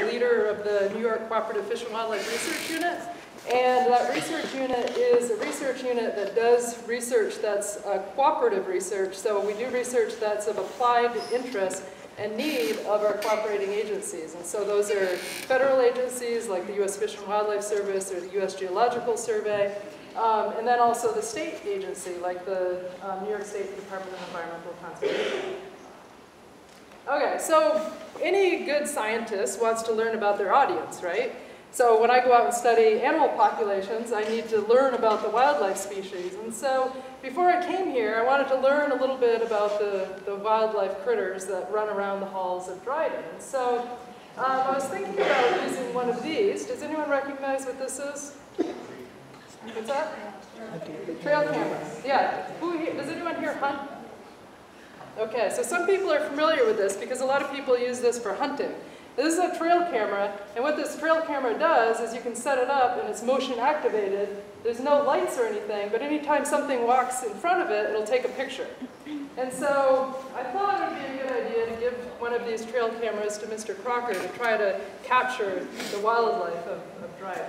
the leader of the New York Cooperative Fish and Wildlife Research Unit. And that research unit is a research unit that does research that's uh, cooperative research. So we do research that's of applied interest and need of our cooperating agencies. And so those are federal agencies like the U.S. Fish and Wildlife Service or the U.S. Geological Survey, um, and then also the state agency like the um, New York State Department of Environmental Conservation. Okay, so any good scientist wants to learn about their audience, right? So when I go out and study animal populations, I need to learn about the wildlife species. And so before I came here, I wanted to learn a little bit about the, the wildlife critters that run around the halls of Dryden. So um, I was thinking about using one of these. Does anyone recognize what this is? What's that? Trail camera. Yeah. Who here, does anyone here hunt? Okay, so some people are familiar with this because a lot of people use this for hunting. This is a trail camera, and what this trail camera does is you can set it up and it's motion activated. There's no lights or anything, but anytime something walks in front of it, it'll take a picture. And so I thought it would be a good idea to give one of these trail cameras to Mr. Crocker to try to capture the wildlife of, of Dryden.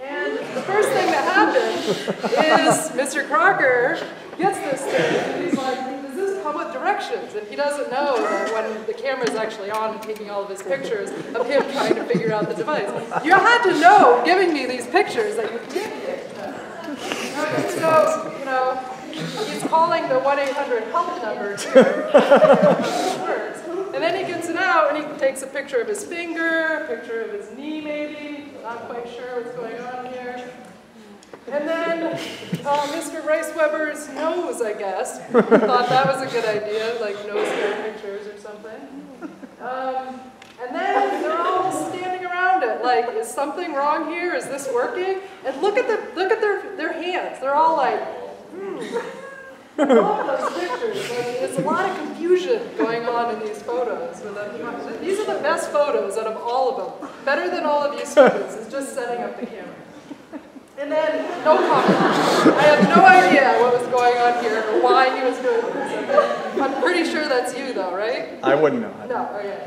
And the first thing that happened is Mr. Crocker gets this thing, and he's like, come with directions. And he doesn't know that when the camera is actually on and taking all of his pictures of him trying to figure out the device. You had to know, giving me these pictures, that you can't Okay, so, you know, he's calling the 1-800-HELP number And then he gets it out and he takes a picture of his finger, a picture of his knee maybe, not quite sure what's going on here. And then uh, Mr. Rice Weber's nose, I guess. Thought that was a good idea, like nose hair pictures or something. Um, and then they're all standing around it, like, is something wrong here? Is this working? And look at the look at their their hands. They're all like, hmm. All those pictures. Like, there's a lot of confusion going on in these photos. These are the best photos out of all of them. Better than all of you students is just setting up the camera. And then, no comment. I have no idea what was going on here or why he was doing this. I'm pretty sure that's you, though, right? I wouldn't know. No, okay.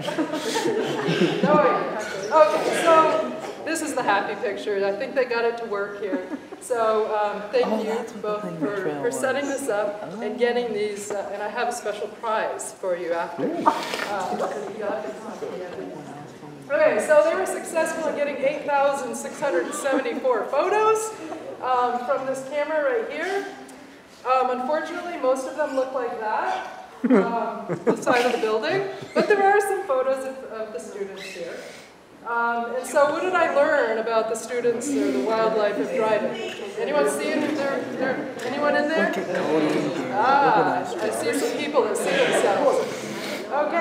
no idea. Okay, so this is the happy picture. I think they got it to work here. So um, thank oh, you both for, for setting this up oh. and getting these, uh, and I have a special prize for you after. Uh, Okay, so they were successful in getting 8,674 photos um, from this camera right here. Um, unfortunately, most of them look like that, um, the side of the building, but there are some photos of, of the students here. Um, and so what did I learn about the students or the wildlife of Dryden? Anyone see there, there, anyone in there? Ah, I see some people that see themselves.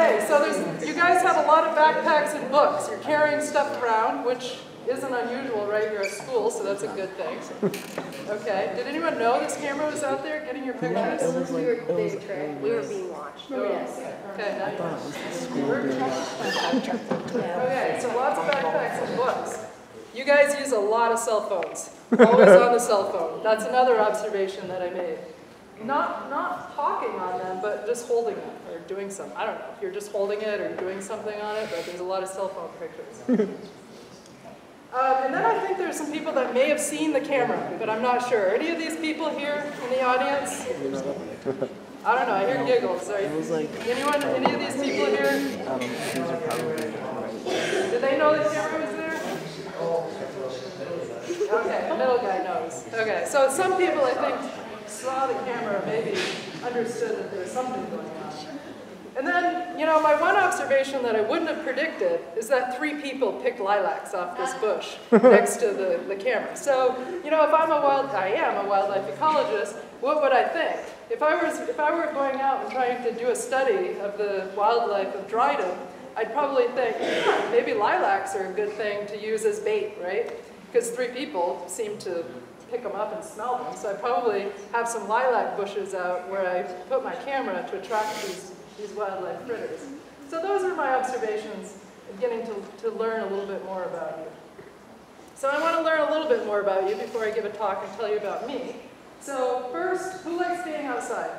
Okay, so there's, you guys have a lot of backpacks and books. You're carrying stuff around, which isn't unusual right here at school, so that's a good thing. Okay, did anyone know this camera was out there getting your pictures? It was we were, they, we were being watched. Oh, yes. Okay, Okay, so lots of backpacks and books. You guys use a lot of cell phones, always on the cell phone. That's another observation that I made. Not, not talking on them, but just holding it or doing something. I don't know if you're just holding it or doing something on it, but there's a lot of cell phone pictures. um, and then I think there's some people that may have seen the camera, but I'm not sure. Any of these people here in the audience? I don't know, I hear giggles. Are you, anyone, any of these people here? Did they know the camera was there? Okay, the middle guy knows. Okay, so some people I think saw the camera, maybe understood that there was something going on. And then, you know, my one observation that I wouldn't have predicted is that three people picked lilacs off this ah. bush next to the, the camera. So, you know, if I'm a wild, I am a wildlife ecologist, what would I think? If I, was, if I were going out and trying to do a study of the wildlife of Dryden, I'd probably think, yeah, maybe lilacs are a good thing to use as bait, right? Because three people seem to pick them up and smell them. So I probably have some lilac bushes out where I put my camera to attract these, these wildlife critters. So those are my observations getting to, to learn a little bit more about you. So I want to learn a little bit more about you before I give a talk and tell you about me. So first, who likes being outside?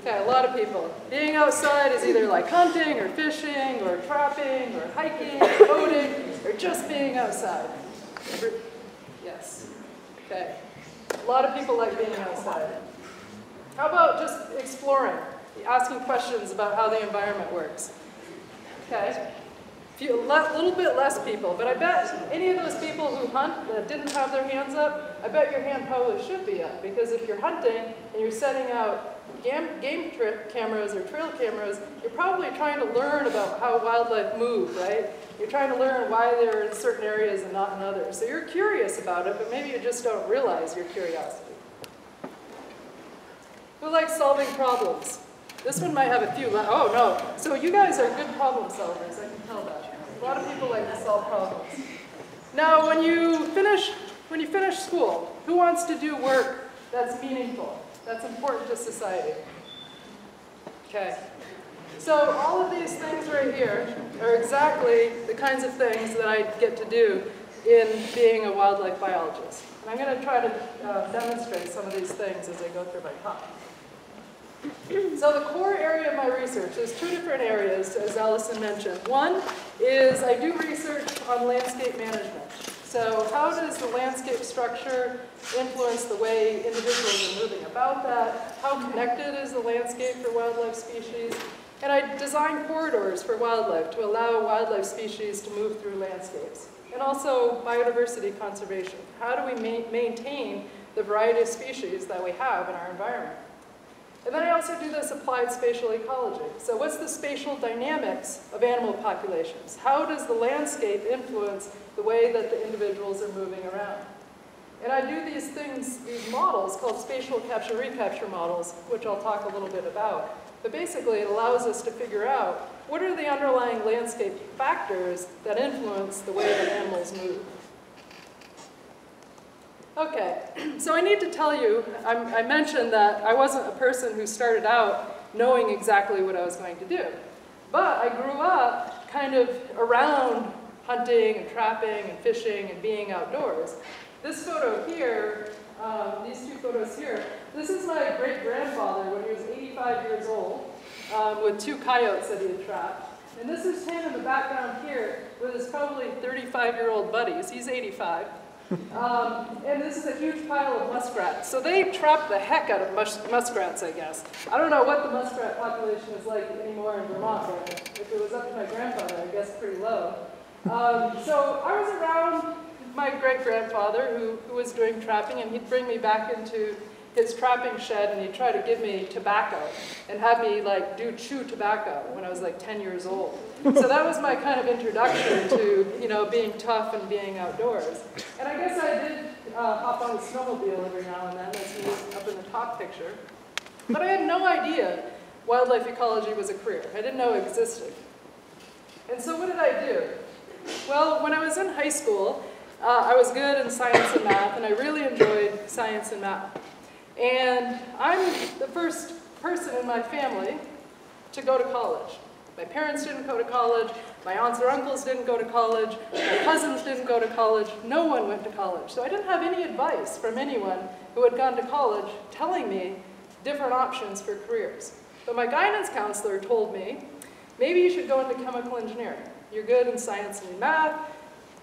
Okay, a lot of people. Being outside is either like hunting or fishing or trapping or hiking or boating or just being outside. Yes. Okay. A lot of people like being outside. How about just exploring, asking questions about how the environment works? Okay. Few, le little bit less people, but I bet any of those people who hunt that didn't have their hands up, I bet your hand probably should be up, because if you're hunting and you're setting out game, game trip cameras or trail cameras, you're probably trying to learn about how wildlife move, right? You're trying to learn why they're in certain areas and not in others. So you're curious about it, but maybe you just don't realize your curiosity. Who likes solving problems? This one might have a few. Oh, no. So you guys are good problem solvers. I can tell that. A lot of people like to solve problems. Now, when you finish, when you finish school, who wants to do work that's meaningful, that's important to society? Okay. So all of these things right here are exactly the kinds of things that I get to do in being a wildlife biologist. And I'm going to try to uh, demonstrate some of these things as I go through my talk. So the core area of my research is two different areas, as Allison mentioned. One is I do research on landscape management. So how does the landscape structure influence the way individuals are moving about that? How connected is the landscape for wildlife species? And I design corridors for wildlife to allow wildlife species to move through landscapes. And also biodiversity conservation. How do we ma maintain the variety of species that we have in our environment? And then I also do this applied spatial ecology. So what's the spatial dynamics of animal populations? How does the landscape influence the way that the individuals are moving around? And I do these things, these models called spatial capture recapture models, which I'll talk a little bit about. But basically it allows us to figure out what are the underlying landscape factors that influence the way that animals move. Okay, so I need to tell you, I'm, i mentioned that I wasn't a person who started out knowing exactly what I was going to do. But I grew up kind of around hunting and trapping and fishing and being outdoors. This photo here, um, these two photos here, this is my great-grandfather when he was 85 years old um, with two coyotes that he had trapped. And this is him in the background here with his probably 35-year-old buddies. He's 85. Um, and this is a huge pile of muskrats. So they trap the heck out of mus muskrats, I guess. I don't know what the muskrat population is like anymore in Vermont, but if it was up to my grandfather, I guess pretty low. Um, so I was around my great-grandfather who, who was doing trapping, and he'd bring me back into his trapping shed and he'd try to give me tobacco and have me like do chew tobacco when I was like 10 years old. So that was my kind of introduction to, you know, being tough and being outdoors. And I guess I did uh, hop on a snowmobile every now and then, that's me up in the top picture. But I had no idea wildlife ecology was a career. I didn't know it existed. And so what did I do? Well, when I was in high school, uh, I was good in science and math, and I really enjoyed science and math. And I'm the first person in my family to go to college. My parents didn't go to college, my aunts or uncles didn't go to college, my cousins didn't go to college, no one went to college. So I didn't have any advice from anyone who had gone to college telling me different options for careers. But my guidance counselor told me, maybe you should go into chemical engineering. You're good in science and math.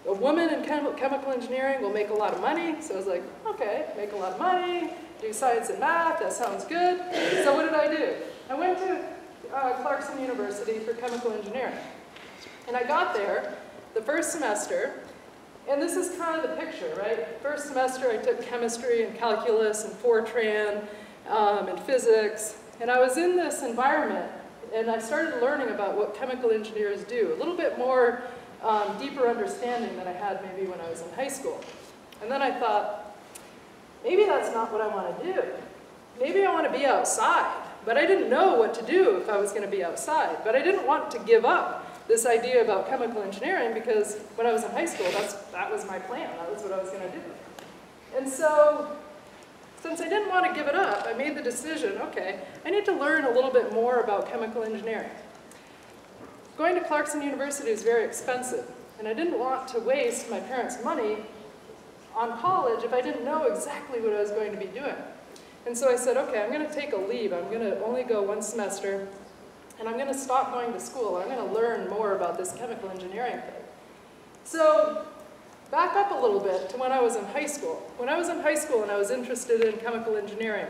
A woman in chem chemical engineering will make a lot of money. So I was like, okay, make a lot of money, do science and math, that sounds good. So what did I do? I went to uh, Clarkson University for chemical engineering. And I got there the first semester, and this is kind of the picture, right? First semester I took chemistry and calculus and Fortran um, and physics, and I was in this environment, and I started learning about what chemical engineers do, a little bit more um, deeper understanding than I had maybe when I was in high school. And then I thought, maybe that's not what I want to do. Maybe I want to be outside. But I didn't know what to do if I was going to be outside. But I didn't want to give up this idea about chemical engineering because when I was in high school, that's, that was my plan. That was what I was going to do. And so since I didn't want to give it up, I made the decision, okay, I need to learn a little bit more about chemical engineering. Going to Clarkson University is very expensive, and I didn't want to waste my parents' money on college if I didn't know exactly what I was going to be doing. And so I said, okay, I'm going to take a leave. I'm going to only go one semester, and I'm going to stop going to school. I'm going to learn more about this chemical engineering thing. So back up a little bit to when I was in high school. When I was in high school and I was interested in chemical engineering,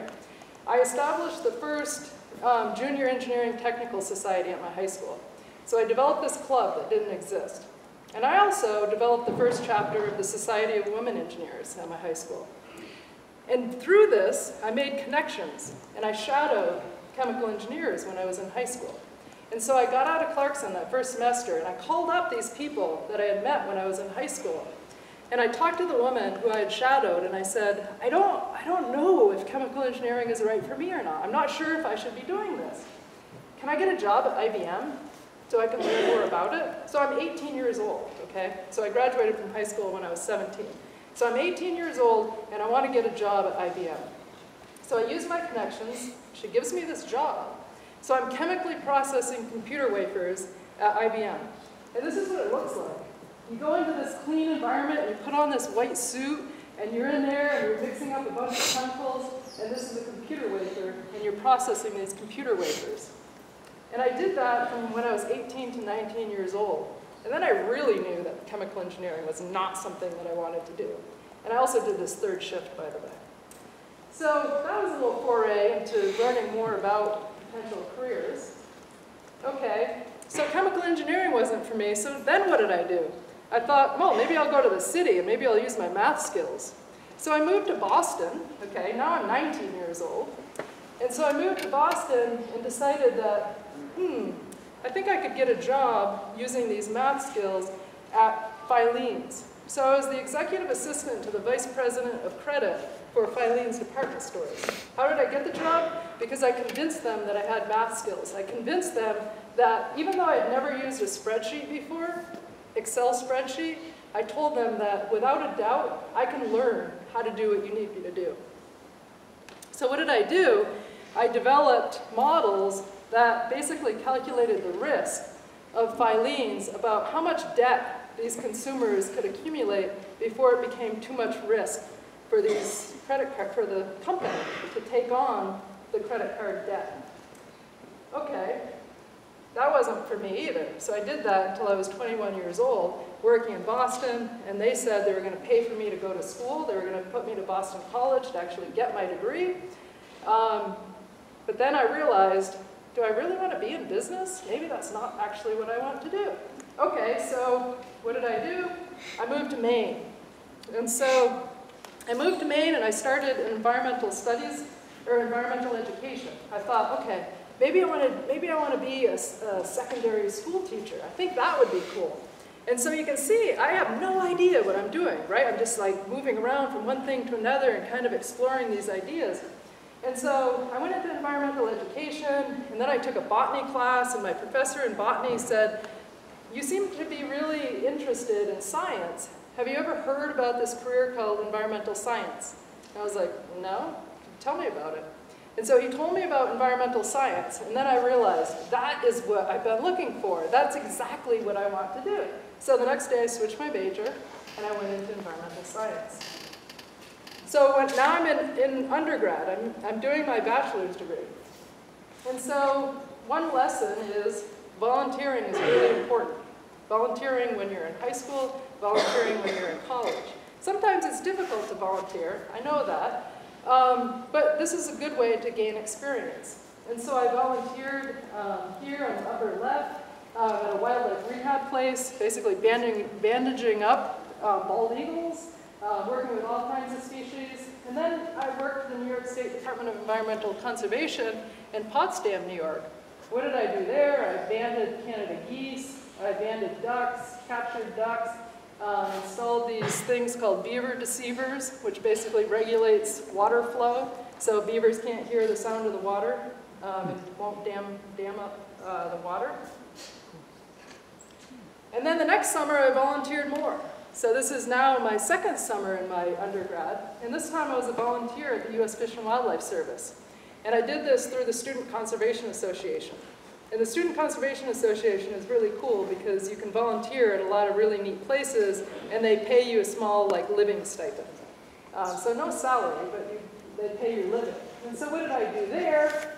I established the first um, junior engineering technical society at my high school. So I developed this club that didn't exist. And I also developed the first chapter of the Society of Women Engineers at my high school. And through this, I made connections, and I shadowed chemical engineers when I was in high school. And so I got out of Clarkson that first semester, and I called up these people that I had met when I was in high school. And I talked to the woman who I had shadowed, and I said, I don't, I don't know if chemical engineering is right for me or not. I'm not sure if I should be doing this. Can I get a job at IBM so I can learn more about it? So I'm 18 years old, okay? So I graduated from high school when I was 17. So I'm 18 years old, and I want to get a job at IBM. So I use my connections. She gives me this job. So I'm chemically processing computer wafers at IBM. And this is what it looks like. You go into this clean environment, and you put on this white suit, and you're in there, and you're mixing up a bunch of chemicals, and this is a computer wafer, and you're processing these computer wafers. And I did that from when I was 18 to 19 years old. And then I really knew that chemical engineering was not something that I wanted to do. And I also did this third shift, by the way. So that was a little foray into learning more about potential careers. Okay, so chemical engineering wasn't for me, so then what did I do? I thought, well, maybe I'll go to the city and maybe I'll use my math skills. So I moved to Boston, okay, now I'm 19 years old. And so I moved to Boston and decided that, hmm, I think I could get a job using these math skills at Filene's. So I was the executive assistant to the vice president of credit for Filene's department stores. How did I get the job? Because I convinced them that I had math skills. I convinced them that even though I had never used a spreadsheet before, Excel spreadsheet, I told them that without a doubt, I can learn how to do what you need me to do. So what did I do? I developed models that basically calculated the risk of Filene's about how much debt these consumers could accumulate before it became too much risk for these credit card, for the company to take on the credit card debt. Okay, that wasn't for me either. So I did that until I was 21 years old, working in Boston, and they said they were going to pay for me to go to school. They were going to put me to Boston College to actually get my degree. Um, but then I realized, do I really want to be in business? Maybe that's not actually what I want to do. Okay, so what did I do? I moved to Maine. And so I moved to Maine and I started environmental studies, or environmental education. I thought, okay, maybe I want to, maybe I want to be a, a secondary school teacher. I think that would be cool. And so you can see, I have no idea what I'm doing, right? I'm just like moving around from one thing to another and kind of exploring these ideas. And so I went into environmental education, and then I took a botany class, and my professor in botany said, you seem to be really interested in science. Have you ever heard about this career called environmental science? And I was like, no, tell me about it. And so he told me about environmental science, and then I realized that is what I've been looking for. That's exactly what I want to do. So the next day I switched my major, and I went into environmental science. So when, now I'm in, in undergrad, I'm, I'm doing my bachelor's degree. And so one lesson is volunteering is really important. Volunteering when you're in high school, volunteering when you're in college. Sometimes it's difficult to volunteer, I know that, um, but this is a good way to gain experience. And so I volunteered um, here on the upper left uh, at a wildlife rehab place, basically bandaging, bandaging up uh, bald eagles uh, working with all kinds of species. And then I worked for the New York State Department of Environmental Conservation in Potsdam, New York. What did I do there? I banded Canada geese, I banded ducks, captured ducks, um, installed these things called beaver deceivers, which basically regulates water flow. So beavers can't hear the sound of the water. Um, it won't dam, dam up uh, the water. And then the next summer I volunteered more. So this is now my second summer in my undergrad, and this time I was a volunteer at the U.S. Fish and Wildlife Service. And I did this through the Student Conservation Association. And the Student Conservation Association is really cool because you can volunteer at a lot of really neat places, and they pay you a small like living stipend. Um, so no salary, but you, they pay you living. And so what did I do there?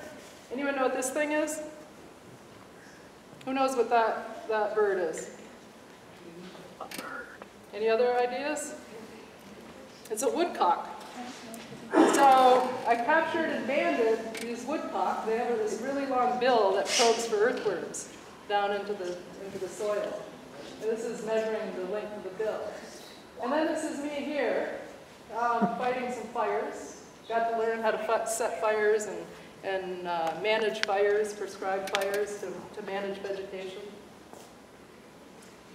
Anyone know what this thing is? Who knows what that, that bird is? Any other ideas? It's a woodcock. So I captured and banded these woodcock. They have this really long bill that probes for earthworms down into the, into the soil. And this is measuring the length of the bill. And then this is me here, um, fighting some fires. Got to learn how to set fires and, and uh, manage fires, prescribe fires to, to manage vegetation.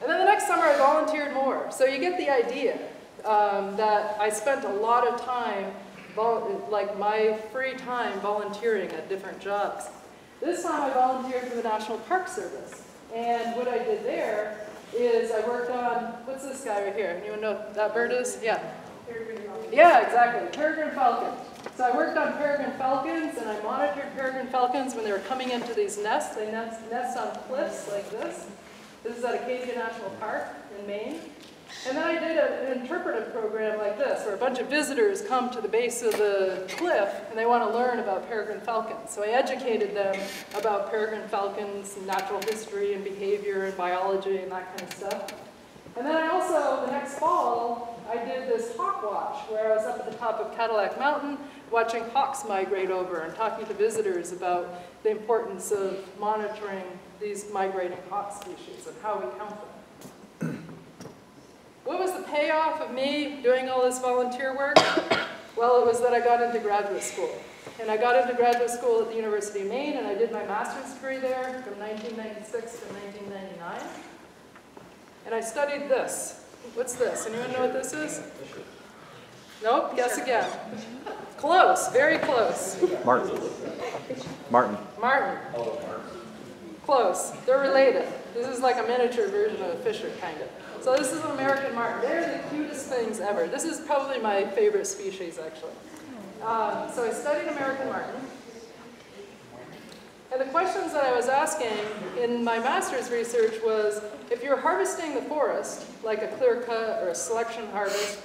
And then the next summer I volunteered more. So you get the idea um, that I spent a lot of time, like my free time, volunteering at different jobs. This time I volunteered for the National Park Service. And what I did there is I worked on, what's this guy right here? Anyone know what that bird is? Yeah. Yeah, exactly. Peregrine falcon. So I worked on peregrine falcons and I monitored peregrine falcons when they were coming into these nests. They nest, nest on cliffs like this. This is at Acadia National Park in Maine. And then I did a- an interpretive program like this, where a bunch of visitors come to the base of the cliff and they want to learn about peregrine falcons. So I educated them about peregrine falcons, and natural history and behavior and biology and that kind of stuff. And then I also, the next fall, I did this hawk watch, where I was up at the top of Cadillac Mountain watching hawks migrate over and talking to visitors about the importance of monitoring these migrating hawk species and how we count them. What was the payoff of me doing all this volunteer work? Well, it was that I got into graduate school. And I got into graduate school at the University of Maine, and I did my master's degree there from 1996 to 1999. And I studied this. What's this? Anyone know what this is? Nope, guess again. Close, very close. Marten. Marten. Marten. Oh, Close. They're related. This is like a miniature version of a fisher, kind of. So this is an American marten. They're the cutest things ever. This is probably my favorite species, actually. Um, so I studied American marten. And the questions that I was asking in my master's research was, if you're harvesting the forest, like a clear cut or a selection harvest,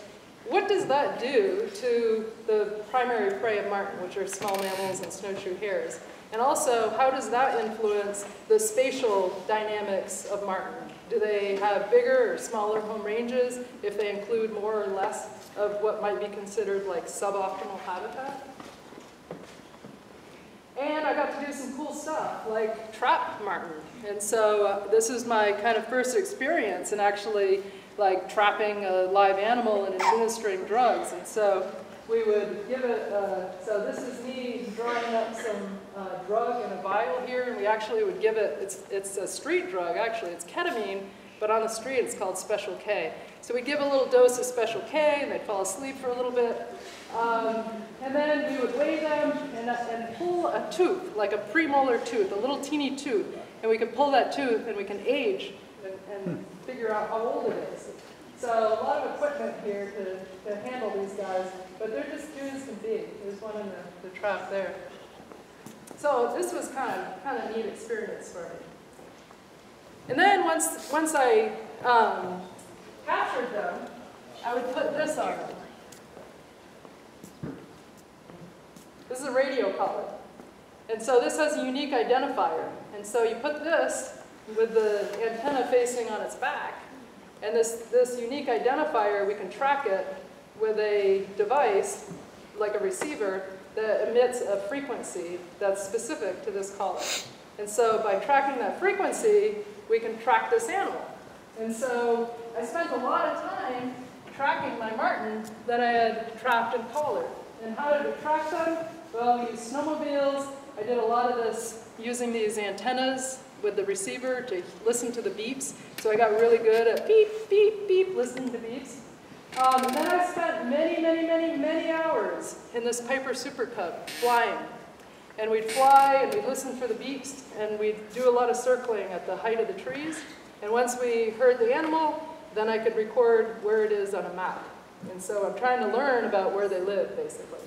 what does that do to the primary prey of marten, which are small mammals and snowshoe hares? And also, how does that influence the spatial dynamics of marten? Do they have bigger or smaller home ranges if they include more or less of what might be considered like suboptimal habitat? And I got to do some cool stuff, like trap marten. And so uh, this is my kind of first experience in actually like trapping a live animal and administering drugs. And so we would give it, uh, so this is me drawing up some uh, drug in a vial here, and we actually would give it, it's, it's a street drug actually, it's ketamine, but on the street it's called Special K. So we'd give a little dose of Special K, and they'd fall asleep for a little bit. Um, and then we would weigh them and, and pull a tooth, like a premolar tooth, a little teeny tooth. And we can pull that tooth and we can age and, and figure out how old it is. So a lot of equipment here to, to handle these guys, but they're just as can be. There's one in the, the trap there. So this was kind of kind of neat experience for me. And then once once I um, captured them, I would put this on them. This is a radio collar. And so this has a unique identifier. And so you put this with the antenna facing on its back, and this, this unique identifier, we can track it with a device, like a receiver, that emits a frequency that's specific to this collar. And so by tracking that frequency, we can track this animal. And so I spent a lot of time tracking my marten that I had trapped and collared. And how did I track them? Well, we used snowmobiles. I did a lot of this using these antennas with the receiver to listen to the beeps. So I got really good at beep, beep, beep, listening to beeps. Um, and then I spent many, many, many, many hours in this Piper Super Cub flying. And we'd fly and we'd listen for the beeps and we'd do a lot of circling at the height of the trees. And once we heard the animal, then I could record where it is on a map. And so I'm trying to learn about where they live, basically.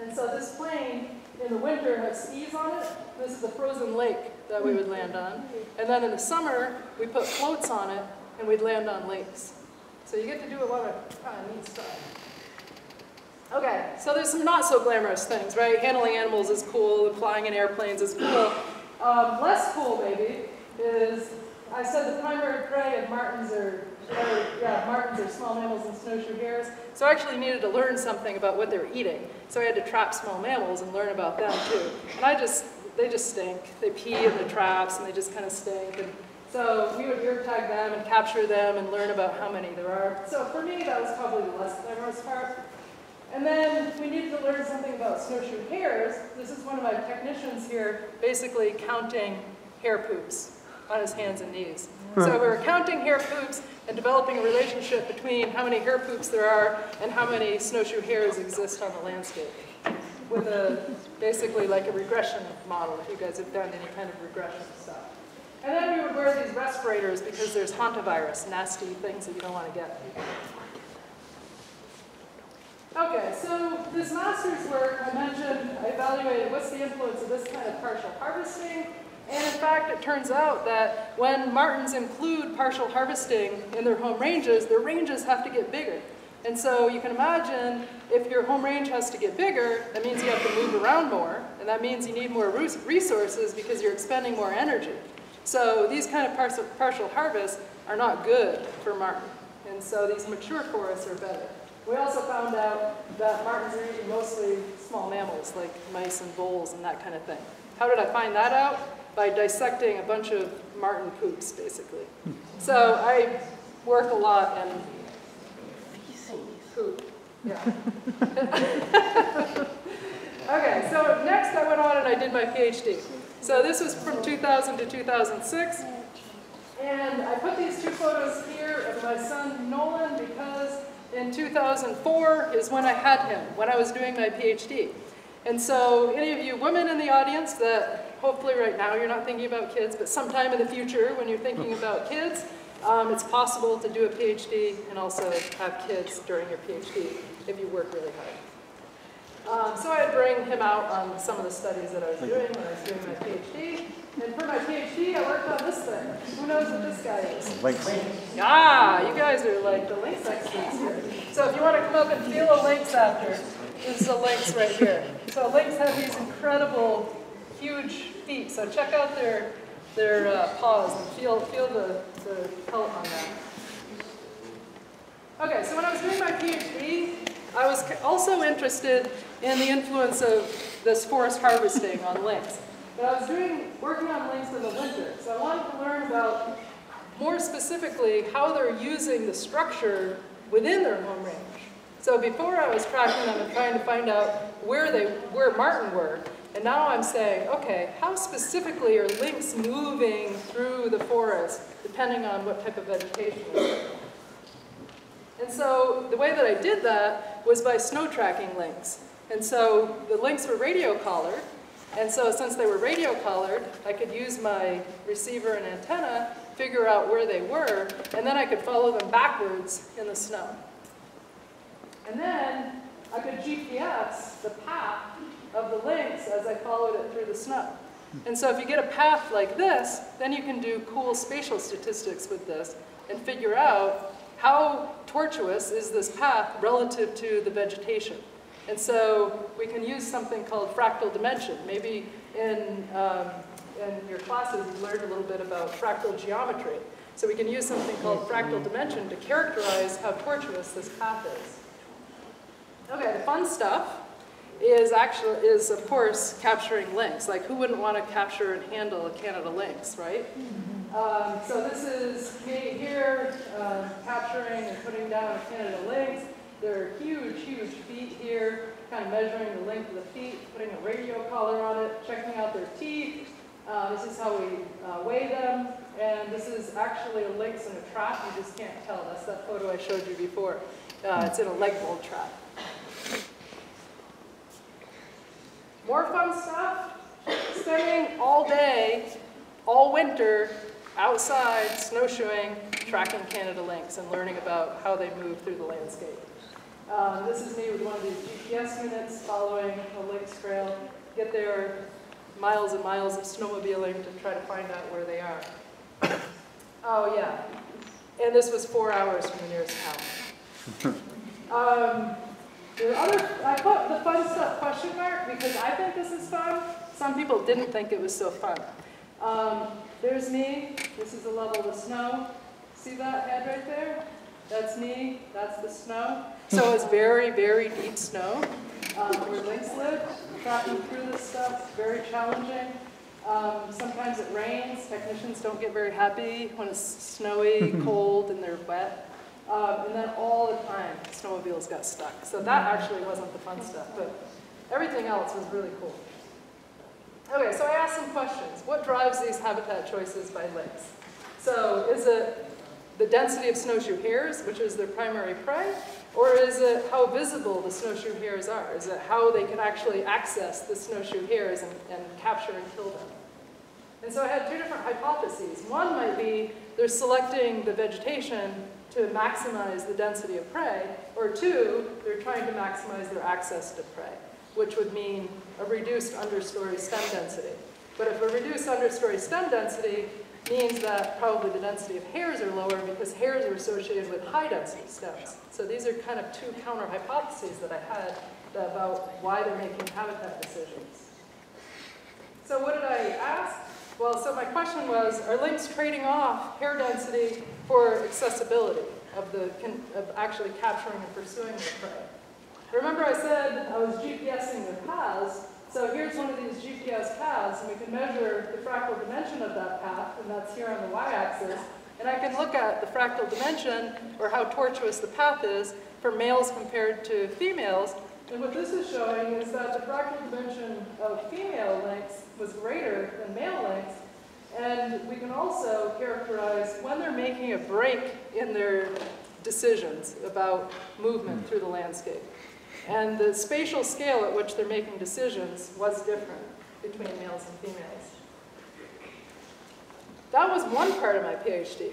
And so this plane in the winter has skis on it. This is a frozen lake that we would land on. And then in the summer, we put floats on it and we'd land on lakes. So you get to do a lot of of neat stuff. Okay, so there's some not so glamorous things, right? Handling animals is cool, flying in airplanes is cool. Um, less cool, maybe, is I said the primary prey of martens are, or, yeah, martens are small mammals and snowshoe hares. So I actually needed to learn something about what they were eating. So I had to trap small mammals and learn about them too. And I just, they just stink. They pee in the traps and they just kind of stink. And so we would ear tag them and capture them and learn about how many there are. So for me, that was probably the less glamorous part. And then we needed to learn something about snowshoe hares. This is one of my technicians here basically counting hare poops on his hands and knees. Hmm. So we were counting hare poops and developing a relationship between how many hare poops there are and how many snowshoe hares exist on the landscape. With a, basically like a regression model, if you guys have done any kind of regression stuff. And then we would wear these respirators because there's hantavirus, nasty things that you don't want to get. Okay, so this master's work, I mentioned, I evaluated what's the influence of this kind of partial harvesting. And in fact, it turns out that when martens include partial harvesting in their home ranges, their ranges have to get bigger. And so you can imagine if your home range has to get bigger, that means you have to move around more, and that means you need more resources because you're expending more energy. So these kind of partial, partial harvests are not good for marten. And so these mature forests are better. We also found out that martens are eating mostly small mammals like mice and voles and that kind of thing. How did I find that out? By dissecting a bunch of marten poops, basically. So I work a lot in poop. Yeah. okay, so next I went on and I did my PhD. So this was from 2000 to 2006. And I put these two photos here of my son Nolan because in 2004 is when I had him, when I was doing my PhD. And so any of you women in the audience that hopefully right now you're not thinking about kids, but sometime in the future when you're thinking about kids, um, it's possible to do a PhD and also have kids during your PhD if you work really hard. Um, so I'd bring him out on some of the studies that I was doing when I was doing my PhD. And for my PhD, I worked on this thing. Who knows what this guy is? Lynx. Ah, you guys are like the lynx experts here. So if you want to come up and feel a lynx after, this is a lynx right here. So lynx have these incredible, huge feet. So check out their their uh, paws and feel feel the, the pelt on that. Okay, so when I was doing my PhD, I was also interested in the influence of this forest harvesting on lynx. But I was doing, working on lynx in the winter, so I wanted to learn about, more specifically, how they're using the structure within their home range. So before I was tracking them and trying to find out where they, where marten were, and now I'm saying, okay, how specifically are lynx moving through the forest, depending on what type of vegetation And so the way that I did that was by snow tracking lynx. And so the lynx were radio collared, and so since they were radio collared, I could use my receiver and antenna, figure out where they were, and then I could follow them backwards in the snow. And then I could GPS the path of the lynx as I followed it through the snow. And so if you get a path like this, then you can do cool spatial statistics with this and figure out how tortuous is this path relative to the vegetation. And so we can use something called fractal dimension. Maybe in, um, in your classes you learned a little bit about fractal geometry. So we can use something called fractal dimension to characterize how tortuous this path is. Okay, the fun stuff is actually is of course capturing lynx. Like who wouldn't want to capture and handle a Canada lynx, right? Um, so this is me here uh, capturing and putting down a Canada lynx. There are huge, huge feet here, kind of measuring the length of the feet, putting a radio collar on it, checking out their teeth. Uh, this is how we uh, weigh them. And this is actually a lynx in a trap. You just can't tell. That's that photo I showed you before. Uh, it's in a leghold trap. More fun stuff. Spending all day, all winter, outside, snowshoeing, tracking Canada lynx and learning about how they move through the landscape. Um, this is me with one of these GPS units following a lynx trail. Get there miles and miles of snowmobiling to try to find out where they are. Oh yeah, and this was four hours from the nearest town. Um, The other, I put the fun stuff question mark because I think this is fun. Some people didn't think it was so fun. Um, there's me. This is the level of the snow. See that head right there? That's me. That's the snow. So it's very, very deep snow. Um, where Lynx live, tracking through this stuff, very challenging. Um, sometimes it rains. Technicians don't get very happy when it's snowy, cold, and they're wet. Um, and then all the time, snowmobiles got stuck. So that actually wasn't the fun stuff, but everything else was really cool. Okay, so I asked some questions. What drives these habitat choices by lynx? So is it the density of snowshoe hares, which is their primary prey? Or is it how visible the snowshoe hares are? Is it how they can actually access the snowshoe hares and, and capture and kill them? And so I had two different hypotheses. One might be they're selecting the vegetation to maximize the density of prey, or two, they're trying to maximize their access to prey, which would mean a reduced understory stem density. But if a reduced understory stem density means that probably the density of hares are lower because hares are associated with high density stems. So these are kind of two counter hypotheses that I had about why they're making habitat decisions. So what did I ask? Well, so my question was, are lynx trading off hare density for accessibility of, the, of actually capturing and pursuing the prey? Remember I said I was GPSing their paths, so here's one of these GPS paths, and we can measure the fractal dimension of that path, and that's here on the y-axis. And I can look at the fractal dimension, or how tortuous the path is, for males compared to females. And what this is showing is that the fractal dimension of female lynx was greater than male lynx. And we can also characterize when they're making a break in their decisions about movement hmm. through the landscape. And the spatial scale at which they're making decisions was different between males and females. That was one part of my PhD.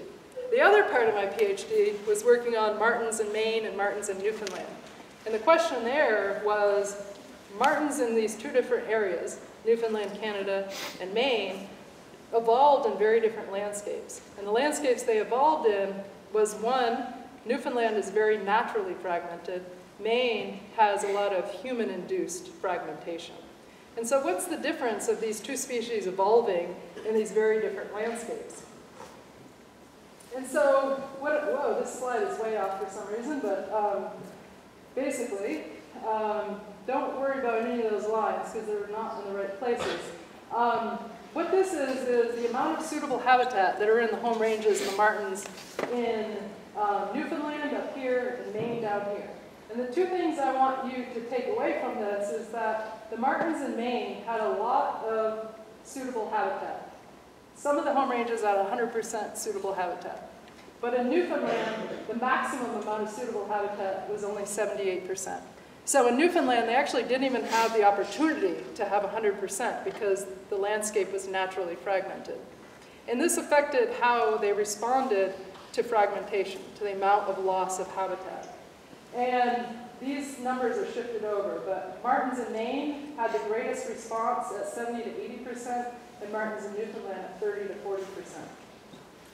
The other part of my PhD was working on martens in Maine and martens in Newfoundland. And the question there was, martens in these two different areas, Newfoundland, Canada, and Maine, evolved in very different landscapes. And the landscapes they evolved in was one, Newfoundland is very naturally fragmented. Maine has a lot of human-induced fragmentation. And so what's the difference of these two species evolving in these very different landscapes? And so, what, whoa, this slide is way off for some reason, but um, basically, um, don't worry about any of those lines because they're not in the right places. Um, what this is, is the amount of suitable habitat that are in the home ranges of the martens in um, Newfoundland up here and Maine down here. And the two things I want you to take away from this is that the martens in Maine had a lot of suitable habitat. Some of the home ranges had 100% suitable habitat. But in Newfoundland, the maximum amount of suitable habitat was only 78%. So in Newfoundland, they actually didn't even have the opportunity to have 100% because the landscape was naturally fragmented. And this affected how they responded to fragmentation, to the amount of loss of habitat. And these numbers are shifted over, but Martens in Maine had the greatest response at 70 to 80%, and Martens in Newfoundland at 30 to 40%.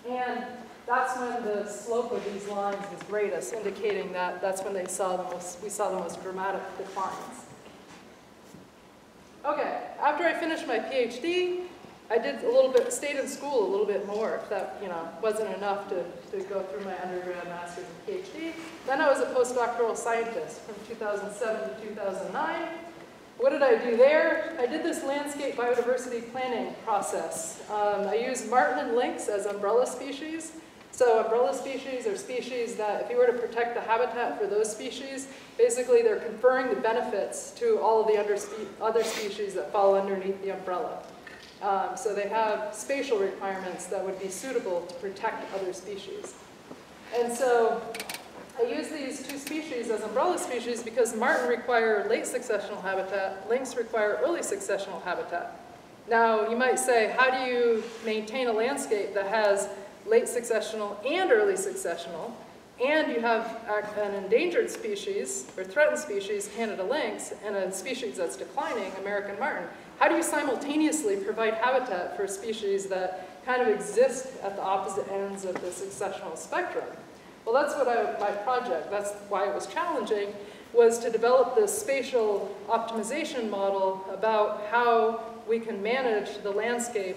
And that's when the slope of these lines was greatest, indicating that that's when they saw the most, we saw the most dramatic declines. Okay, after I finished my PhD, I did a little bit, stayed in school a little bit more, if that, you know, wasn't enough to, to go through my undergrad, master's, and PhD. Then I was a postdoctoral scientist from 2007 to 2009. What did I do there? I did this landscape biodiversity planning process. Um, I used marten and lynx as umbrella species. So umbrella species are species that, if you were to protect the habitat for those species, basically they're conferring the benefits to all of the other species that fall underneath the umbrella. Um, so they have spatial requirements that would be suitable to protect other species. And so I use these two species as umbrella species because marten require late successional habitat, lynx require early successional habitat. Now, you might say, how do you maintain a landscape that has late successional and early successional, and you have an endangered species, or threatened species, Canada lynx, and a species that's declining, American marten? How do you simultaneously provide habitat for species that kind of exist at the opposite ends of the successional spectrum? Well, that's what I, my project, that's why it was challenging, was to develop this spatial optimization model about how we can manage the landscape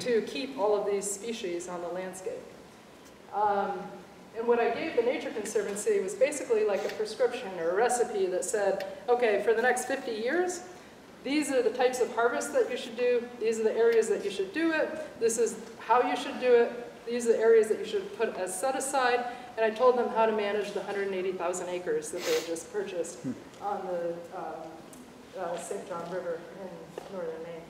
to keep all of these species on the landscape. Um, and what I gave the Nature Conservancy was basically like a prescription or a recipe that said, okay, for the next 50 years, these are the types of harvest that you should do, these are the areas that you should do it, this is how you should do it, these are the areas that you should put as set aside, and I told them how to manage the 180,000 acres that they had just purchased on the um, uh, St. John River in northern Maine.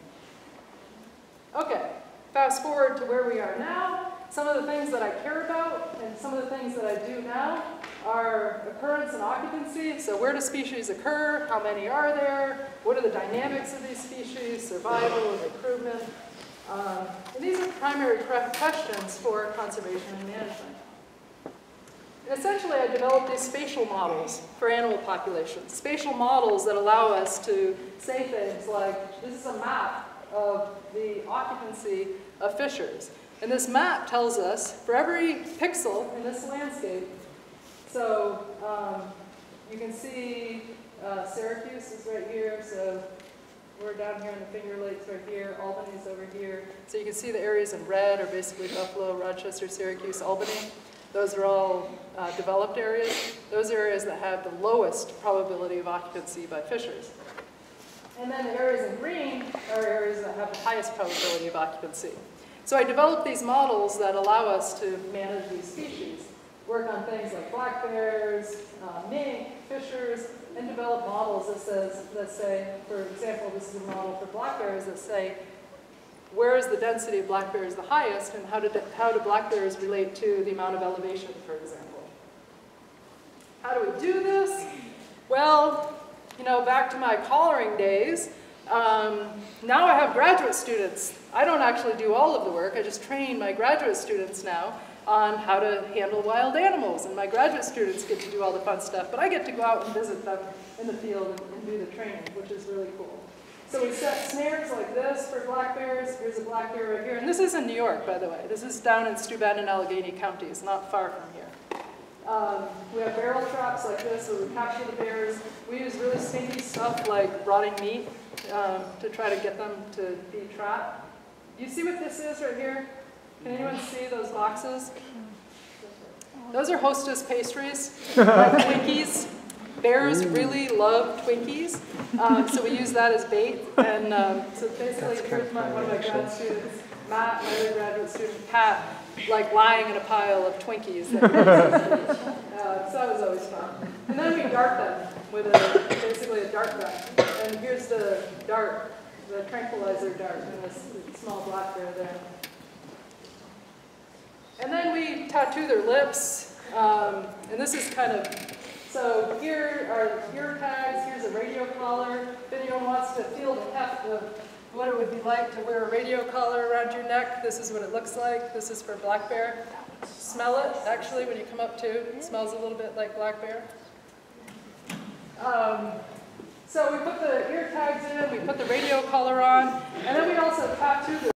Okay, fast forward to where we are now. Some of the things that I care about and some of the things that I do now are occurrence and occupancy. So where do species occur? How many are there? What are the dynamics of these species? Survival, and recruitment. Um, and these are primary questions for conservation and management. And essentially, I developed these spatial models for animal populations. Spatial models that allow us to say things like, this is a map of the occupancy of fishers. And this map tells us for every pixel in this landscape, so um, you can see uh, Syracuse is right here, so we're down here in the Finger Lakes right here, Albany's over here. So you can see the areas in red are basically Buffalo, Rochester, Syracuse, Albany. Those are all uh, developed areas. Those are areas that have the lowest probability of occupancy by fishers. And then the areas in green are areas that have the highest probability of occupancy. So I developed these models that allow us to manage these species, work on things like black bears, uh, mink, fishers, and develop models that says, that say, for example, this is a model for black bears that say, where is the density of black bears the highest, and how do, how do black bears relate to the amount of elevation, for example? How do we do this? Well, you know, back to my collaring days, um, now I have graduate students. I don't actually do all of the work, I just train my graduate students now on how to handle wild animals, and my graduate students get to do all the fun stuff, but I get to go out and visit them in the field and, and do the training, which is really cool. So we set snares like this for black bears. Here's a black bear right here. And this is in New York, by the way. This is down in Steuben and Allegany counties, not far from here. Um, we have barrel traps like this where we capture the bears. We use really stinky stuff like rotting meat um, to try to get them to be trapped. You see what this is right here? Can anyone see those boxes? Those are Hostess pastries, Twinkies. Bears really love Twinkies, um, so we use that as bait. And um, so basically, here's my, one of my grad students, Matt, my other graduate student, Pat, like lying in a pile of Twinkies. That uh, so that was always fun. And then we dart them with a, basically a dart gun. And here's the dart, the tranquilizer dart, and this small black bear there. And then we tattoo their lips, um, and this is kind of, so here are ear tags, here's a radio collar. If anyone wants to feel the heft of what it would be like to wear a radio collar around your neck, this is what it looks like. This is for black bear. Smell it, actually, when you come up to, it smells a little bit like black bear. Um, so we put the ear tags in, we put the radio collar on, and then we also tattoo the